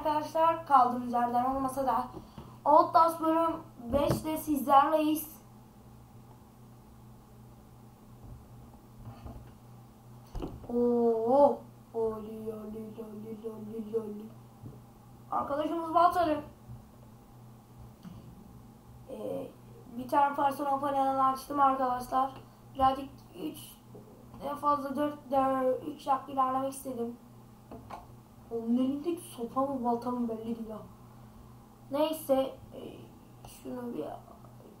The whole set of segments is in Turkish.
arkadaşlar. Kaldığımız yerden olmasa da Outlast bölüm 5'te sizlerleyiz. Oo, oli oli oli oli oli. Arkadaşımız Baltar'ın ee, bir tane personel panelini açtım arkadaşlar. Birazcık 3 en fazla 4 3 dakika ilerlemek istedim. Onun elindeki sopa mı balta mı belli değil ha. Neyse e, şunu bir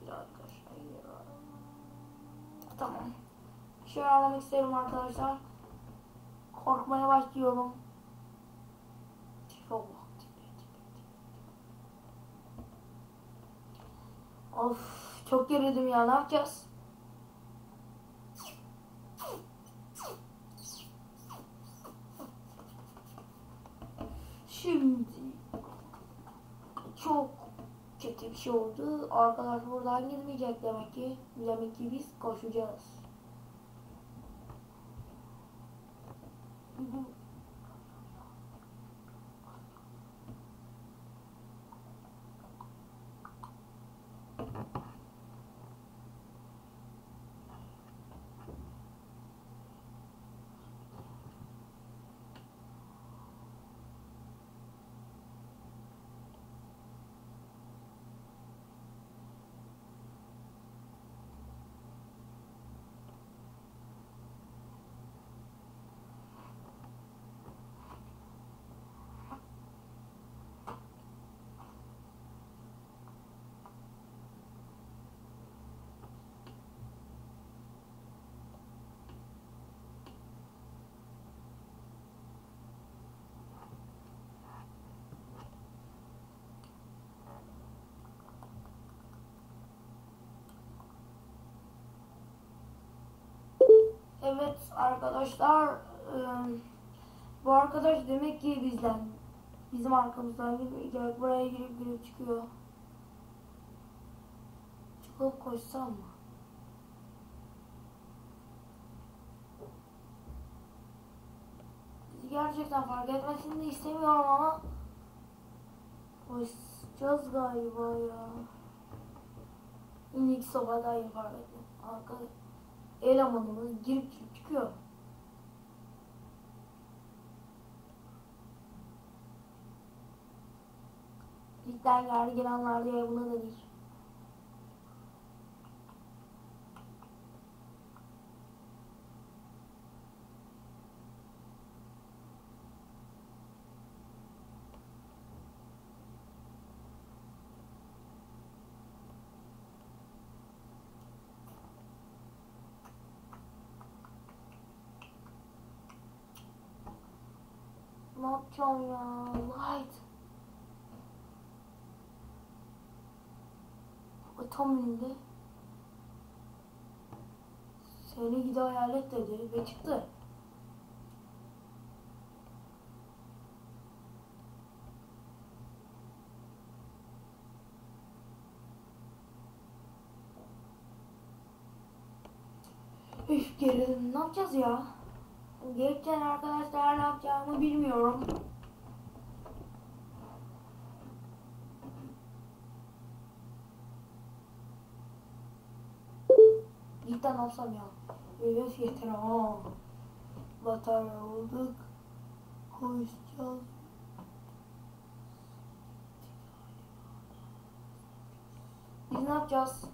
bir arkadaşlar Tamam. Şöyle almak isterim arkadaşlar. Korkmaya başlıyorum. Çok Of çok gerildim ya ne yapacağız? Şimdi çok kötü bir şey oldu. Arkadaş buradan gitmeyecek demek ki. Demek ki biz koşacağız. Evet arkadaşlar ıı, bu arkadaş demek ki bizden bizim arkamızdan girip buraya girip girip çıkıyor. Çıkıp koşsam mı? Gerçekten fark etmesini istemiyorum ama koşacağız galiba ya. İlk sobadayım fark ettim. Arkadaş elemanımız girip girip çıkıyor. Ligden geldi gelenler diye buna da Ne yapacağım ya? Light. Tam. Seni gidi hayalet dedi ve çıktı. Üf gerilim ne yapacağız ya? Geçen arkadaşlar ne yapacağımı bilmiyorum. Cidden alsam ya. Öf yeter ha. Batarya olduk. Koşacağız. Biz ne yapacağız?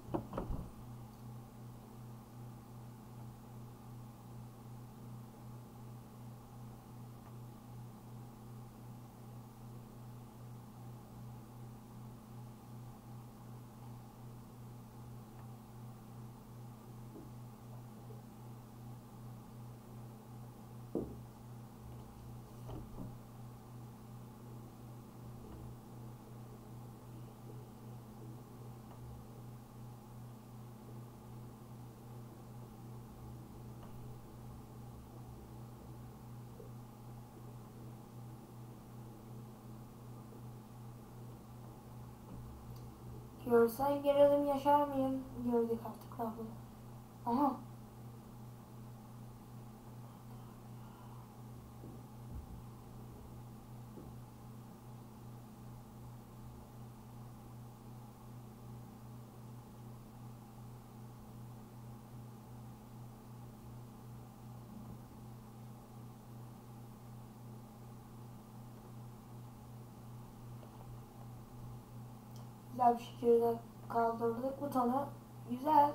Görsen gelelim yaşar mıyım? Gördük artık yapalım. Aha. Güzel bir şekilde kaldırdık butonu. Güzel.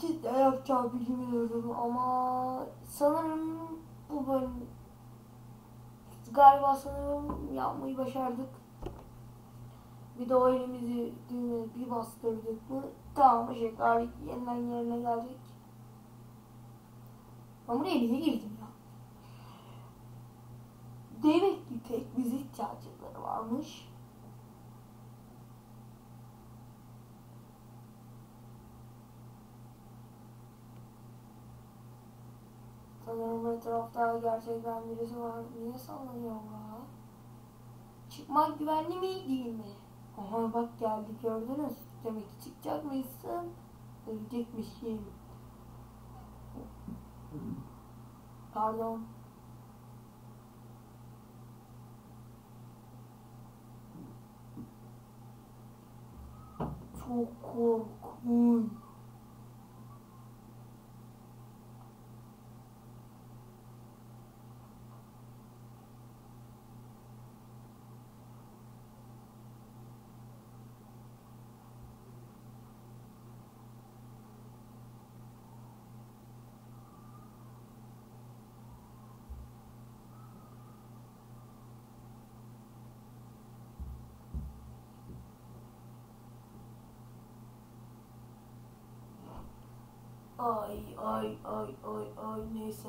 Cidden yapacağımı bilmiyordum ama sanırım bu bölüm galiba sanırım yapmayı başardık. Bir de o elimizi düğmeye bir bastırdık mı tamam tekrar yeniden yerine geldik. Ben buraya niye girdim ki tek bize ihtiyacları varmış. Sanırım etrafta gerçekten birisi var. Niye sallanıyor ya? Çıkmak güvenli mi değil mi? Aha bak geldi gördünüz. Demek ki çıkacak mısın? Ölecekmişim. Pardon. Çok korkunç. Ay ay ay ay ay neyse.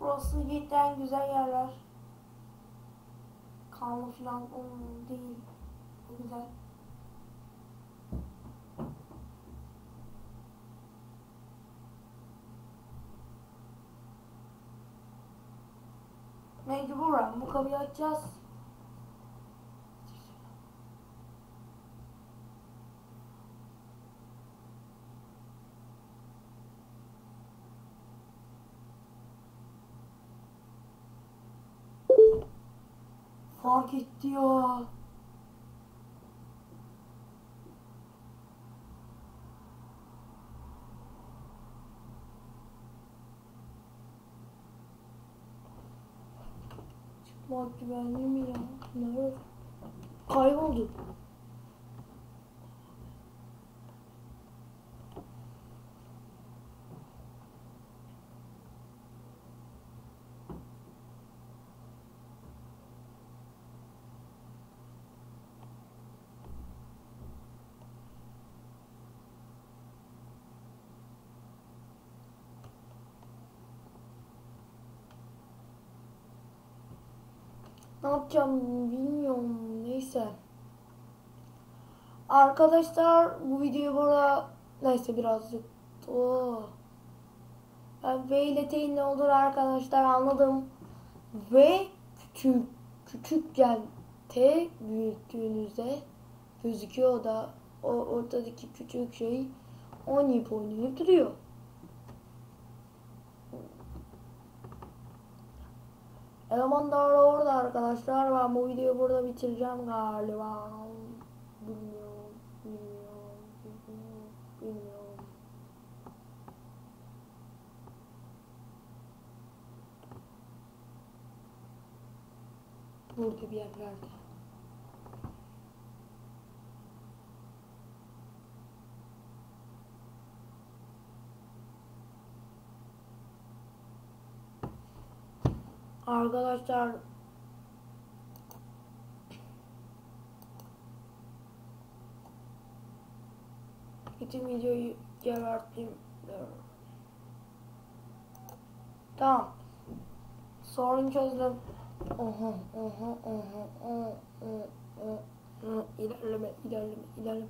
Burası cidden güzel yerler. Kanlı falan değil. Güzel. Mecburen bu kapıyı açacağız. Fark etti ya. Çıkmak güvenli mi ya? Nerede? Kayboldu. Ne yapacağım bilmiyorum. Neyse. Arkadaşlar bu videoyu burada neyse birazcık Oo. Ben V ile T'nin ne olduğunu arkadaşlar anladım. V küçük küçükken T büyüttüğünüzde gözüküyor da o ortadaki küçük şey oynayıp oynayıp duruyor. Elemanlar orada arkadaşlar. Ben bu videoyu burada bitireceğim galiba. Bilmiyorum, bilmiyorum, bilmiyorum, bilmiyorum. Burada bir yerlerde. Arkadaşlar bütün videoyu geberteyim. Tamam. Sorun çözdüm. Oha, oha, oha, oha, oha. İlerleme, ilerleme, ilerleme.